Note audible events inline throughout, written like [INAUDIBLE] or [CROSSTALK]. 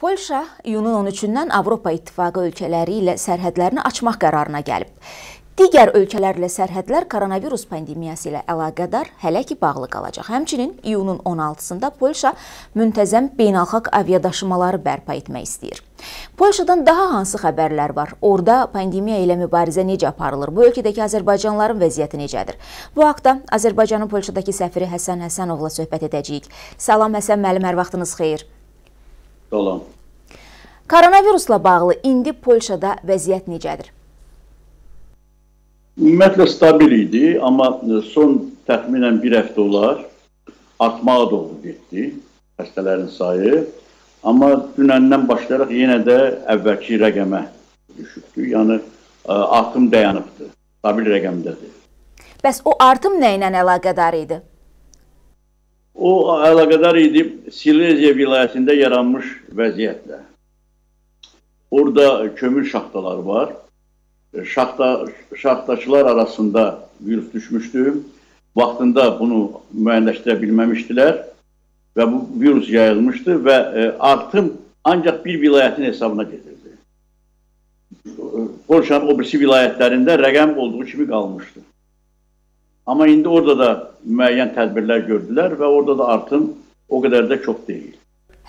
Polşa iyunun 13-dən Avropa İttifaqı ölkələri ilə sərhədlərini açmaq qərarına gəlib. Digər ölkələrlə sərhədlər koronavirus pandemiyası ilə əlaqədar hələ ki bağlı qalacaq. Həmçinin iyunun 16-sında Polşa müntəzəm beynəlxalq aviadaşımaları bərpa etmək istəyir. Polşadan daha hansı xəbərlər var? Orada pandemiya ilə mübarizə necə aparılır? Bu ölkədəki Azərbaycanlıların vəziyyəti necədir? Bu haqda Azərbaycanın Polşadakı səfiri Həsən Həsənovla söhbət edəcəyik. Salam Həsən müəllim, hər vaxtınız xeyir. Salam. Koronavirusla bağlı indi Polşada vəziyyət necədir? Ümumiyyətlə stabil idi, amma son təxminən bir həftə olar artmağa doğru getdi xəstələrin sayı. Amma dünəndən başlayaraq yenə də əvvəlki rəqəmə düşübdür. Yəni artım dayanıbdır, stabil rəqəmdədir. Bəs o artım nə ilə əlaqədar idi? O əlaqədar idi Sileziya vilayətində yaranmış vəziyyətlə. Orada kömür şaxtaları var. Şaxta şaxtaçılar arasında virus düşmüşdü. Vaxtında bunu müəyyənləşdirə bilməmişdilər və bu virus yayılmışdı və e, artım ancaq bir vilayətin hesabına gedirdi. Polşanın o birisi vilayətlərində rəqəm olduğu kimi qalmışdı. Amma indi orada da müəyyən tədbirlər gördülər və orada da artım o qədər də çox deyil.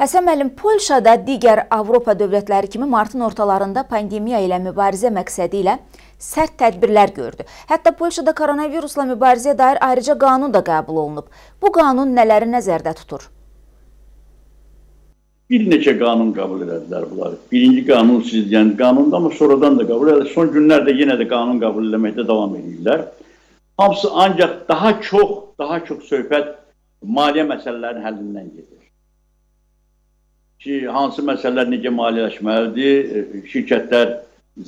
Həsən müəllim, Polşada digər Avropa dövlətləri kimi martın ortalarında pandemiya ilə mübarizə məqsədi ilə sərt tədbirlər gördü. Hətta Polşada koronavirusla mübarizəyə dair ayrıca qanun da qəbul olunub. Bu qanun nələri nəzərdə tutur? Bir neçə qanun qəbul elədilər bunlar. Birinci qanun siz deyən qanunda, amma sonradan da qəbul edildi. Son günlərdə yenə də qanun qəbul etməkdə davam edirlər. Hamısı ancaq daha çox, daha çox söhbət maliyyə məsələlərinin həllindən gedir. Ki, hansı məsələlər necə maliyyələşməlidir, e, şirkətlər,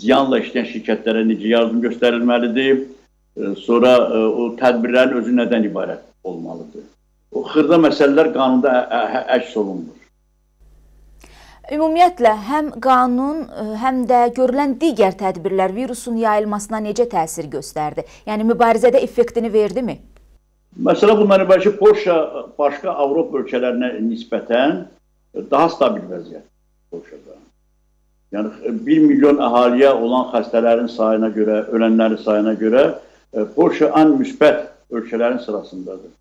ziyanla işləyən şirkətlərə necə yardım göstərilməlidir, e, sonra e, o tədbirlərin özü nədən ibarət olmalıdır. O xırda məsələlər qanunda əks olunmur. Ümumiyyətlə, həm qanun, e, həm də görülən digər tədbirlər virusun yayılmasına necə təsir göstərdi? Yəni, mübarizədə effektini verdimi? Məsələ bundan ibarət ki, Polşa başqa Avropa ölkələrinə nisbətən daha stabil vəziyyət Polşada. Yəni, 1 milyon əhaliyə olan xəstələrin sayına görə, ölənlərin sayına görə e, Polşa ən müsbət ölkələrin sırasındadır.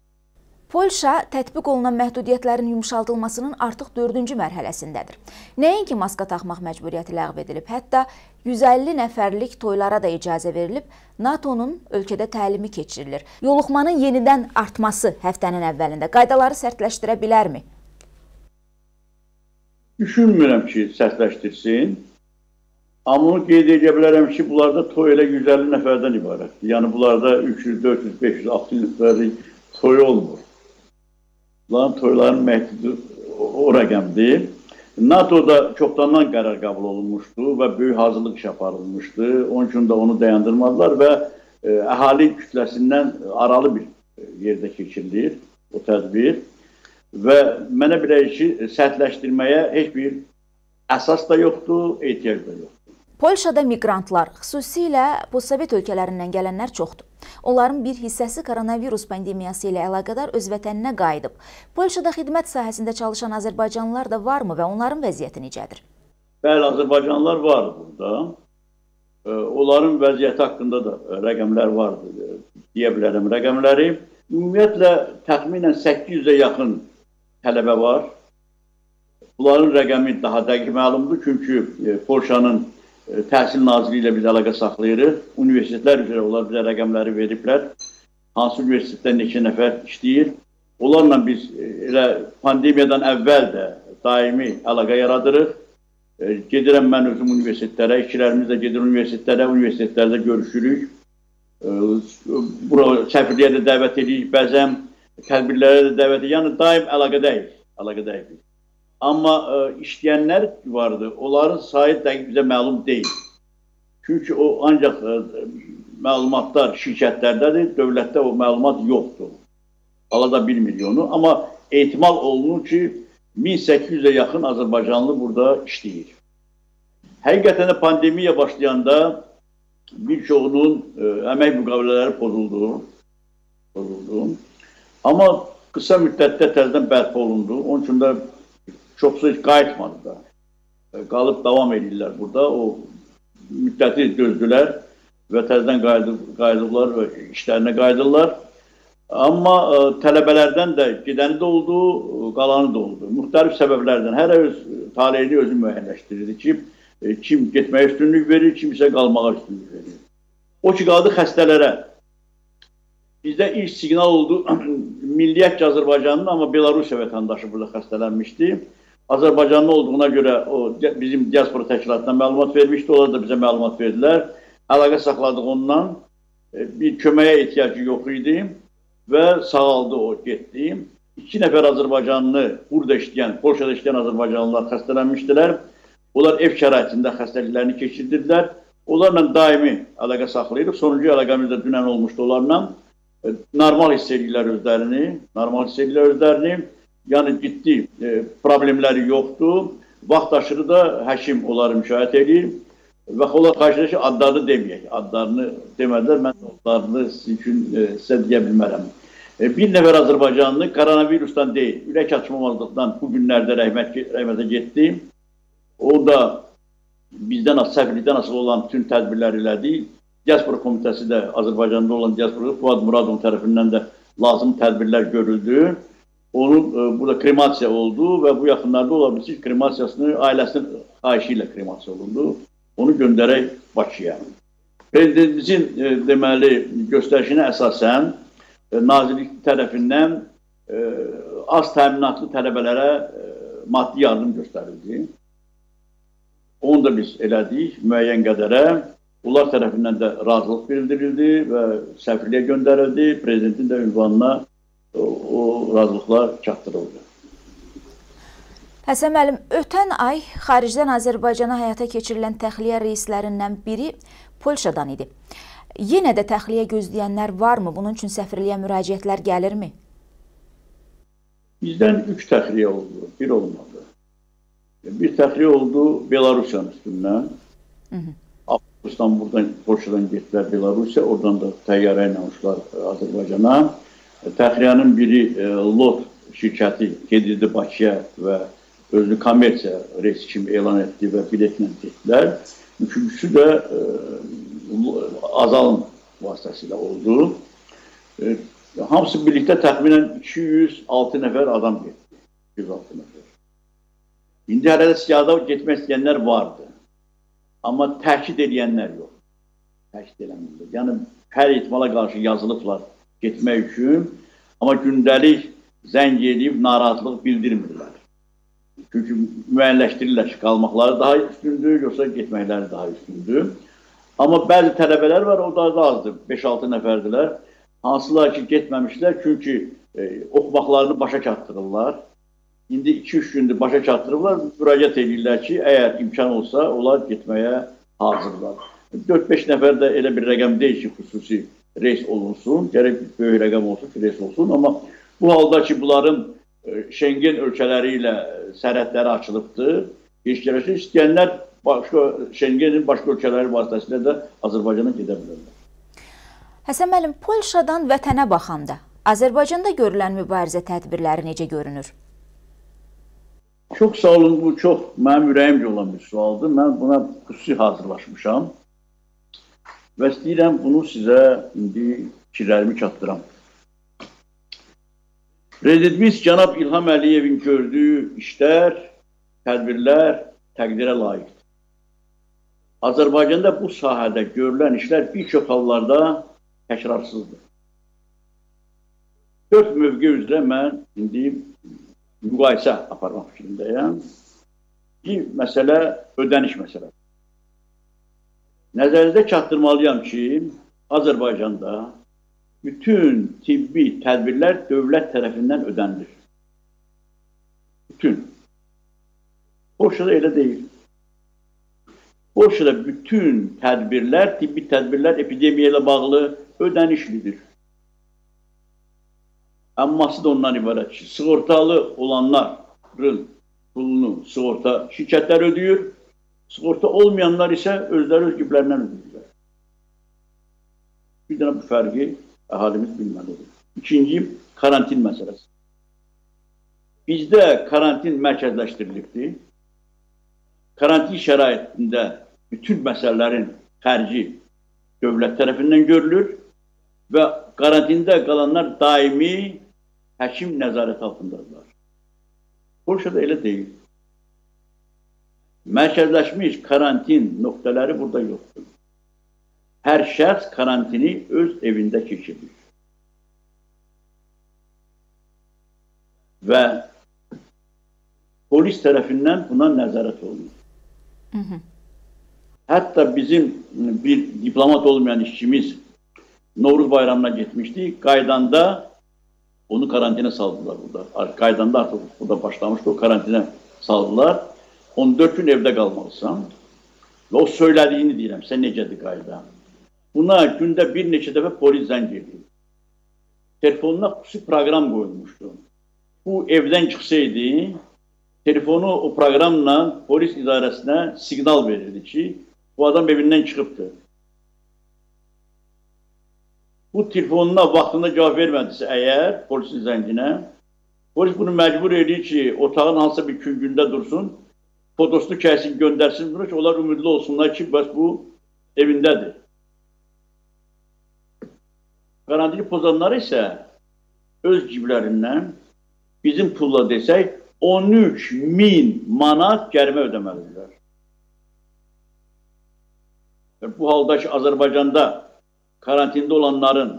Polşa tətbiq olunan məhdudiyyətlərin yumşaldılmasının artıq dördüncü mərhələsindədir. Nəinki maska taxmaq məcburiyyəti ləğv edilib, hətta 150 nəfərlik toylara da icazə verilib, NATO-nun ölkədə təlimi keçirilir. Yoluxmanın yenidən artması həftənin əvvəlində qaydaları sərtləşdirə bilərmi? Düşünmürəm ki, sərtləşdirsin. Amma onu qeyd edə bilərəm ki, bunlarda toy elə 150 nəfərdən ibarətdir. Yəni bunlarda 300, 400, 500, 600 nəfərlik toy olmur. Bunların toyların məhdudu o, rəqəmdir. NATO-da çoxdandan qərar qəbul olunmuşdu və böyük hazırlıq iş aparılmışdı. Onun üçün də onu dayandırmadılar və e, əhali kütləsindən aralı bir e, yerdə keçirilir o tədbir. Və mənə belə ki, sərtləşdirməyə heç bir əsas da yoxdur, ehtiyac da yoxdur. Polşada miqrantlar, xüsusilə postsovet ölkələrindən gələnlər çoxdur. Onların bir hissəsi koronavirus pandemiyası ilə əlaqədar öz vətəninə qayıdıb. Polşada xidmət sahəsində çalışan azərbaycanlılar da varmı və onların vəziyyəti necədir? Bəli, azərbaycanlılar var burada. Onların vəziyyəti haqqında da rəqəmlər vardır, deyə bilərəm rəqəmləri. Ümumiyyətlə, təxminən 800-ə yaxın tələbə var. Bunların rəqəmi daha dəqiq məlumdur, çünki Polşanın Təhsil Naziri ilə biz əlaqə saxlayırıq. Universitetlər üzrə onlar bizə rəqəmləri veriblər. Hansı universitetdə neçə nəfər işləyir. Onlarla biz e, elə pandemiyadan əvvəl də daimi əlaqə yaradırıq. E, gedirəm mən özüm universitetlərə, işçilərimiz də gedir universitetlərə, universitetlərdə görüşürük. E, bura səfirliyə də dəvət edirik, bəzən tədbirlərə də dəvət edirik. Yəni daim əlaqədəyik, əlaqədəyik. Amma ə, e, işləyənlər vardı. Onların sayı dəqiq bizə məlum deyil. Çünki o ancaq ə, e, məlumatlar şirkətlərdədir, dövlətdə o məlumat yoxdur. Alada 1 milyonu, amma ehtimal olunur ki, 1800-ə yaxın Azərbaycanlı burada işləyir. Həqiqətən də pandemiya başlayanda bir çoxunun ə, e, əmək müqavilələri pozuldu. pozuldu. Amma qısa müddətdə təzədən bərpa olundu. Onun üçün də çoxsu heç qayıtmadı da. e, qalıb davam edirlər burada. O müddəti dözdülər və təzədən qayıdıblar və işlərinə qayıdırlar. Amma ə, e, tələbələrdən də gedəni də oldu, qalanı da oldu. Müxtəlif səbəblərdən hər öz taleyini özü müəyyənləşdirirdi ki, ə, kim getməyə üstünlük verir, kim isə qalmağa üstünlük verir. O ki, qaldı xəstələrə. Bizdə ilk siqnal oldu, [CLEARS THROAT] milliyyətcə Azərbaycanın, amma Belarusiya vətəndaşı burada xəstələnmişdi. Azərbaycanlı olduğuna görə o bizim diaspora təşkilatına məlumat vermişdi, onlar da bizə məlumat verdilər. Əlaqə saxladıq ondan. E, bir köməyə ehtiyacı yox idi və sağaldı o, getdi. İki nəfər Azərbaycanlı burada işləyən, Polşada işləyən Azərbaycanlılar xəstələnmişdilər. Onlar ev şəraitində xəstəliklərini keçirdilər. Onlarla daimi əlaqə saxlayırıq. Sonuncu əlaqəmiz də dünən olmuşdu onlarla normal hiss edirlər özlərini, normal hiss edirlər özlərini. Yəni ciddi e, problemləri yoxdur. Vaxt aşırı da həkim onları müşahidə edir. Və onlar xahiş ki, adlarını deməyək. Adlarını demədilər, mən adlarını sizin üçün e, sizə deyə bilmərəm. E, bir nəfər Azərbaycanlı koronavirusdan deyil, ürək açmamazlıqdan bu günlərdə rəhmət, rəhmətə getdi. O da bizdən, səfirlikdən asılı olan bütün tədbirlər elədi. Diaspora komitəsi də Azərbaycanda olan diaspora Fuad Muradov tərəfindən də lazım tədbirlər görüldü. Onun e, burada kremasiya oldu və bu yaxınlarda ola bilsin kremasiyasını ailəsinin xahişi ilə kremasiya olundu. Onu göndərək Bakıya. Prezidentimizin e, deməli göstərişinə əsasən e, nazirlik tərəfindən e, az təminatlı tələbələrə e, maddi yardım göstərildi. Onu da biz elədik müəyyən qədərə. Bunlar tərəfindən də razılıq bildirildi və səfirliyə göndərildi. Prezidentin də ünvanına o, razılıqlar çatdırıldı. Həsən müəllim, ötən ay xaricdən Azərbaycana həyata keçirilən təxliyə reyslərindən biri Polşadan idi. Yenə də təxliyə gözləyənlər varmı? Bunun üçün səfirliyə müraciətlər gəlirmi? Bizdən üç təxliyə oldu, bir olmadı. Bir təxliyə oldu Belarusiyanın üstündən. -hı. İstanbuldan, Polşadan getdilər Belarusiya, oradan da təyyarə ilə uçdular Azərbaycana. Təxriyənin biri e, LOT şirkəti gedirdi Bakıya və özünü kommersiya reys kimi elan etdi və biletlə getdilər. Üçüncüsü də e, Azalın vasitəsilə oldu. E, hamısı birlikdə təxminən 206 nəfər adam getdi. 206 nəfər. İndi hələ də siyada getmək istəyənlər vardı. Amma təkid edənlər yox. Təkid eləmirlər. Yəni hər ehtimala qarşı yazılıblar getmək üçün, amma gündəlik zəng edib narahatlıq bildirmirlər. Çünki müəyyənləşdirirlər ki, qalmaqları daha üstündür, yoxsa getməkləri daha üstündür. Amma bəzi tələbələr var, o da azdır, 5-6 nəfərdilər. Hansılar ki, getməmişlər, çünki e, oxumaqlarını başa çatdırırlar İndi 2-3 gündür başa çatdırıblar, müraciət edirlər ki, əgər imkan olsa, onlar getməyə hazırlar. 4-5 nəfər də elə bir rəqəm deyil ki, xüsusi reys olunsun, gərək böyük rəqəm olsun ki, reys olsun, amma bu halda ki, bunların e, Şengen ölkələri ilə sərhədləri açılıbdır, geçgərəsi istəyənlər başqa Şengenin başqa ölkələri vasitəsilə də Azərbaycana gedə bilərlər. Həsən müəllim, Polşadan vətənə baxanda Azərbaycanda görülən mübarizə tədbirləri necə görünür? Çox sağ olun, bu çox mənim ürəyimcə olan bir sualdır. Mən buna xüsusi hazırlaşmışam və istəyirəm bunu sizə indi fikirlərimi çatdıram. Prezidentimiz cənab İlham Əliyevin gördüyü işlər, tədbirlər təqdirə layiqdir. Azərbaycanda bu sahədə görülən işlər bir çox hallarda təkrarsızdır. Dörd mövqe üzrə mən indi müqayisə aparmaq fikrindəyəm. Bir məsələ ödəniş məsələsi. Nəzərinizdə çatdırmalıyam ki, Azərbaycanda bütün tibbi tədbirlər dövlət tərəfindən ödənilir. Bütün. Polşada elə deyil. Polşada bütün tədbirlər, tibbi tədbirlər epidemiya ilə bağlı ödənişlidir. Əmması da ondan ibarət ki, sığortalı olanların pulunu sığorta şirkətlər ödəyir, sığorta olmayanlar isə özləri öz ciblərindən ödəyirlər. Bir dənə bu fərqi əhalimiz bilməlidir. İkinci, karantin məsələsi. Bizdə karantin mərkəzləşdirilibdir. karantin şəraitində bütün məsələlərin xərci dövlət tərəfindən görülür və karantində qalanlar daimi həkim nəzarət altındadırlar. Polşada elə deyil. Mərkəzləşmiş karantin nöqtələri burada yoxdur. Hər şəxs karantini öz evində keçirir. Və polis tərəfindən buna nəzarət olunur. Hı -hı. Hətta bizim bir diplomat olmayan işçimiz Novruz bayramına gitmişti. Qaydanda onu karantina saldılar burada. Qaydanda artıq burada başlamışdı. O karantina saldılar. 14 gün evdə qalmalısan. Və o söylədiyini deyirəm. Sən necədir qayda? Buna gündə bir neçə dəfə polis zəng edir. Telefonuna xüsusi proqram qoyulmuşdu. Bu evdən çıxsaydı, telefonu o proqramla polis idarəsinə siqnal verirdi ki, bu adam evindən çıxıbdır. Bu telefonuna vaxtında cavab vermədisə əgər polisin zənginə, polis bunu məcbur edir ki, otağın hansısa bir küngündə dursun, fotosunu kəsin, göndərsin bunu ki, onlar ümidli olsunlar ki, bəs bu evindədir. Qarantini pozanlar isə öz ciblərindən bizim pulla desək 13 min manat gəlmə ödəməlidirlər. Bu halda ki, Azərbaycanda karantində olanların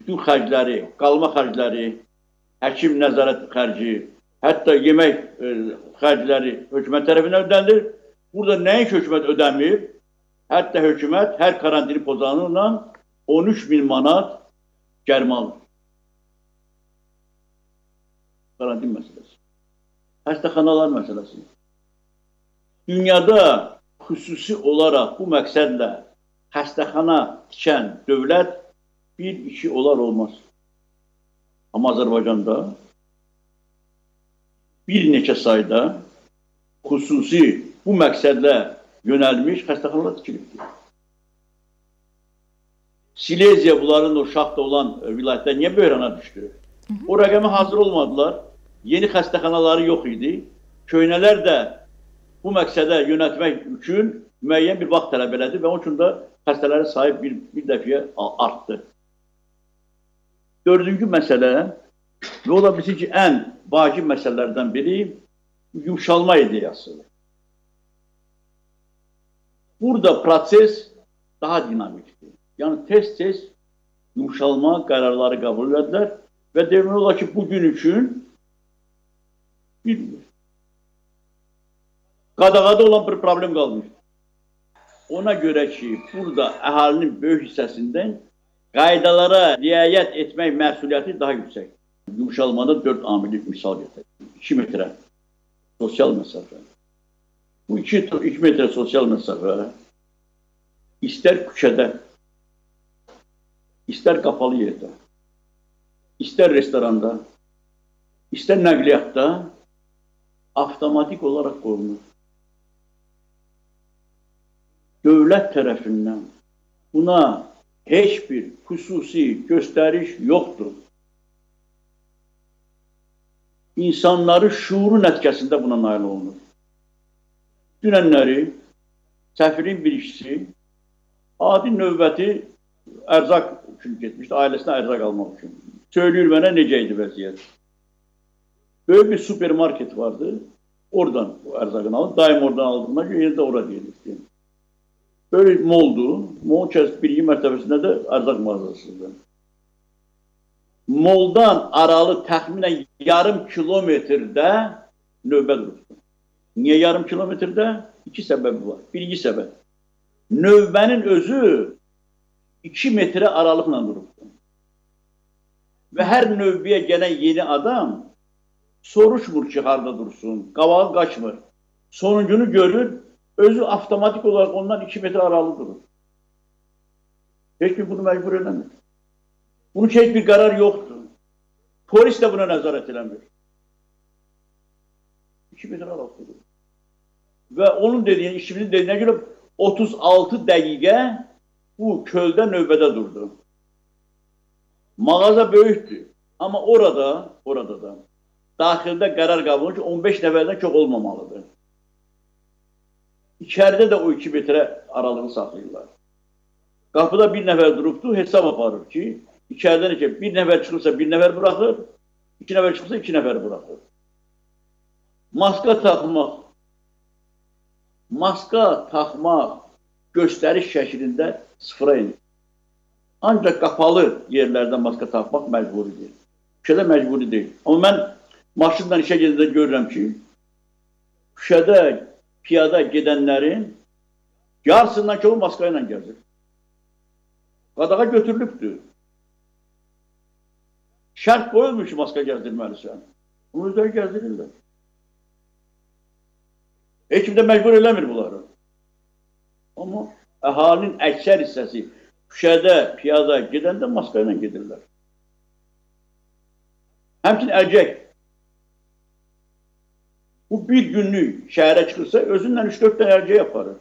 bütün xərcləri, qalma xərcləri, həkim nəzarət xərci, hətta yemək e, xərcləri hökumət tərəfindən ödənilir. Burada nəinki hökumət ödəmir, hətta hökumət hər karantini pozanıyla 13 min manat gərmə alır. Karantin məsələsi. Xəstəxanalar məsələsi. Dünyada xüsusi olaraq bu məqsədlə xəstəxana tikən dövlət bir, iki olar olmaz. Amma Azərbaycanda bir neçə sayda xüsusi bu məqsədlə yönəlmiş xəstəxanalar tikilibdir. Sileziya bunların o şaxta olan vilayətdə niyə böhrana düşdü? O rəqəmə hazır olmadılar. Yeni xəstəxanaları yox idi. Köynələr də bu məqsədə yönətmək üçün müəyyən bir vaxt tələb elədi və onun üçün də xəstələrin sayı bir, bir dəfəyə artdı. Dördüncü məsələ və o da bizim ki, ən vacib məsələlərdən biri yumşalma ideyasıdır. Burada proses daha dinamikdir. Yəni tez-tez yumşalma qərarları qəbul edilər və demək olar ki, bugün üçün bir qadağada olan bir problem qalmışdır. Ona görə ki, burada əhalinin böyük hissəsindən qaydalara riayət etmək məsuliyyəti daha yüksək. Yumuşalmada 4 amili misal gətirək. 2 metrə sosial məsafə. Bu 2, 2 metrə sosial məsafə istər küçədə, istər qapalı yerdə, istər restoranda, istər nəqliyyatda avtomatik olaraq qorunur dövlət tərəfindən buna heç bir xüsusi göstəriş yoxdur. İnsanları şuuru nəticəsində buna nail olunur. Dünənləri səfirin bir işçisi adi növbəti ərzaq üçün getmişdi, ailəsinə ərzaq almaq üçün. Söyləyir mənə necə idi vəziyyət. Böyük bir supermarket vardı. Oradan bu ərzaqını alıb, daim oradan aldığına görə yenə də ora gedirdi. Böyle moldu. Mol birinci mərtəbəsində də ərzaq mağazasıdır. Moldan aralı təxminən yarım kilometrdə növbə durubdur. Niyə yarım kilometrdə? İki səbəbi var. Birinci səbəb. Növbənin özü 2 metrə aralıqla durubdur. Və hər növbəyə gələn yeni adam soruşmur ki, harada dursun, qavağı qaçmır. Sonuncunu görür, özü avtomatik olarak ondan iki metre aralı durur. Hiçbir bunu mecbur edemez. Bunun hiç bir karar yoktu. Polis de buna nezaret edemiyor. İki metre aralı durur. Ve onun dediği, işimizin dediğine göre 36 dakika bu kölde növbədə durdu. Mağaza böyükdür. Ama orada, orada da daxildə qərar qəbul ki, 15 nəfərdən çox olmamalıdır. İçəridə də o 2 metrə aralığı saxlayırlar. Qapıda bir nəfər durubdu, hesab aparır ki, içəridən ki, bir nəfər çıxırsa bir nəfər buraxır, iki nəfər çıxırsa iki nəfər buraxır. Maska taxmaq, maska taxmaq göstəriş şəklində sıfıra inir. Ancaq qapalı yerlərdə maska taxmaq məcburidir. Şuşədə məcburi deyil. Amma mən maşınla işə gedəndə görürəm ki, Şuşədə piyada gedənlərin yarısından çoxu maska ilə gəzir. Qadağa götürülübdür. Şərt qoyulmuş ki, maska gəzdirməlisən. Bunu özləri gəzdirirlər. Heç kim də məcbur eləmir bunları. Amma əhalinin əksər hissəsi Şuşədə, piyada gedəndə maska ilə gedirlər. Həmçin ərcək. Bu bir günlük şəhərə çıxırsa, özündən 3-4 dənə ərcək aparır.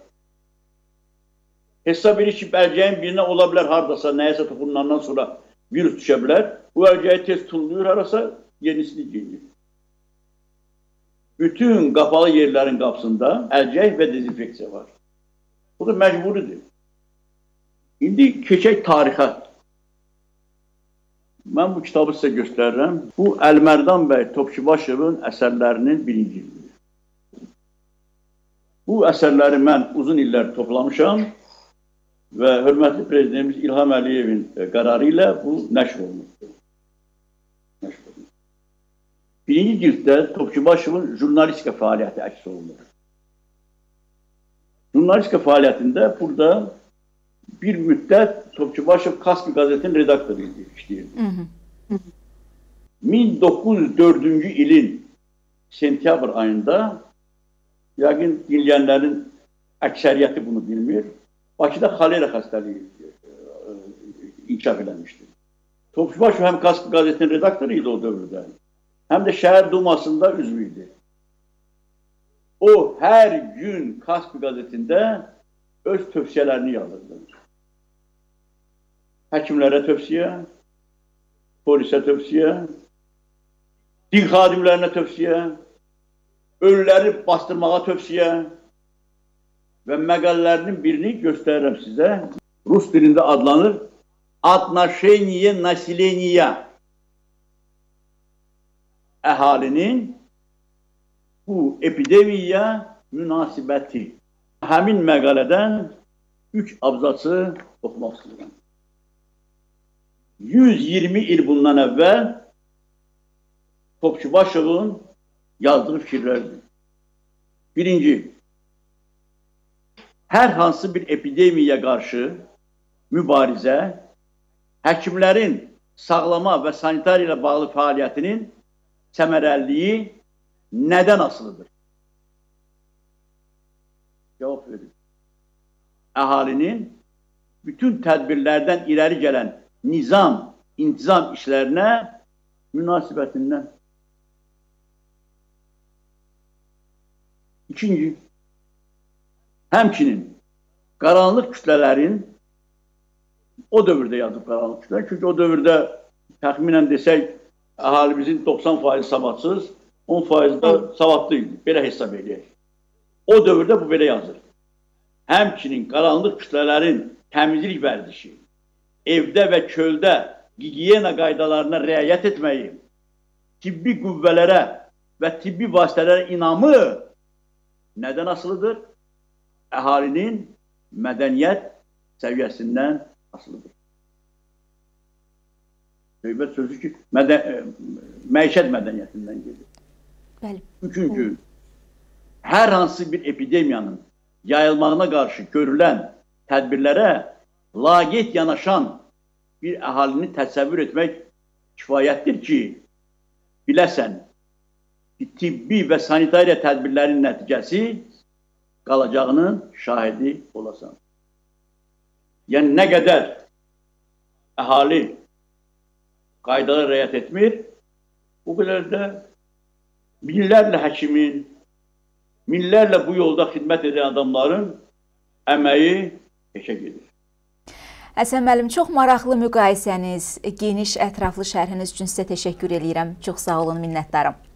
Hesab edir ki, əlcəyin birinə ola bilər hardasa, nəyəsə toxunandan sonra virus düşə bilər. Əlcəyi tez tulluyur, harasa yenisini geyinir. Bütün qapalı yerlərin qapısında əlcək və dezinfeksiya var. Bu da məcburidir. İndi keçək tarixə. Mən bu kitabı sizə göstərirəm. Bu Əlmərdan bəy Topçubaşevin əsərlərinin birincilidir. Bu əsərləri mən uzun illər toplamışam və hörmətli prezidentimiz İlham Əliyevin e, qərarı ilə bu nəşr olunubdur. Nəşr olunub. Birinci cilddə Topçubaşovun jurnalistika fəaliyyəti əks olunur. Jurnalistika fəaliyyətində burada bir müddət Topçubaşov Kaski qəzetinin redaktoru idi, işləyirdi. 1904-cü ilin sentyabr ayında yəqin dinləyənlərin əksəriyyəti bunu bilmir. Bakıda xolera xəstəliyi e, inkişaf eləmişdi. Topçubaşov həm Kask qəzetinin redaktoru idi o dövrdə, həm də şəhər dumasında üzvü idi. O hər gün Kask qəzetində öz tövsiyələrini yazırdı. Həkimlərə tövsiyə, polisə tövsiyə, din xadimlərinə tövsiyə, ölüləri bastırmağa tövsiyə, və məqalələrinin birini göstərirəm sizə. Rus dilində adlanır Отношение населения əhalinin bu epidemiyaya münasibəti. Həmin məqalədən üç abzası oxumaq istəyirəm. 120 il bundan əvvəl Topçubaşovun yazdığı fikirlərdir. Birinci, hər hansı bir epidemiyaya qarşı mübarizə həkimlərin sağlama və sanitariya ilə bağlı fəaliyyətinin səmərəliliyi nədən asılıdır? Cavab verin. Əhalinin bütün tədbirlərdən irəli gələn nizam, intizam işlərinə münasibətindən. İkinci, Həmçinin qaranlıq kütlələrin o dövrdə yazıb qaranlıq kütlələr. Çünki o dövrdə təxminən desək əhalimizin 90% savadsız, 10% də savadlı idi. Belə hesab edək. O dövrdə bu belə yazır. Həmçinin qaranlıq kütlələrin təmizlik vərdişi, evdə və çöldə gigiyena qaydalarına riayət etməyi, tibbi qüvvələrə və tibbi vasitələrə inamı nədən asılıdır? əhalinin mədəniyyət səviyyəsindən asılıdır. Söhbət sözü ki, mədə e, məişət mədəniyyətindən gedir. Bəli. Üçüncü, hər hansı bir epidemiyanın yayılmağına qarşı görülən tədbirlərə laqeyd yanaşan bir əhalini təsəvvür etmək kifayətdir ki, biləsən tibbi və sanitariya tədbirlərinin nəticəsi qalacağının şahidi olasan. Yəni nə qədər əhali qaydalara riayət etmir, o qədər də minlərlə həkimin, minlərlə bu yolda xidmət edən adamların əməyi peşə gedir. Həsən müəllim, çox maraqlı müqayisəniz, geniş, ətraflı şərhiniz üçün sizə təşəkkür edirəm. Çox sağ olun, minnətdarım.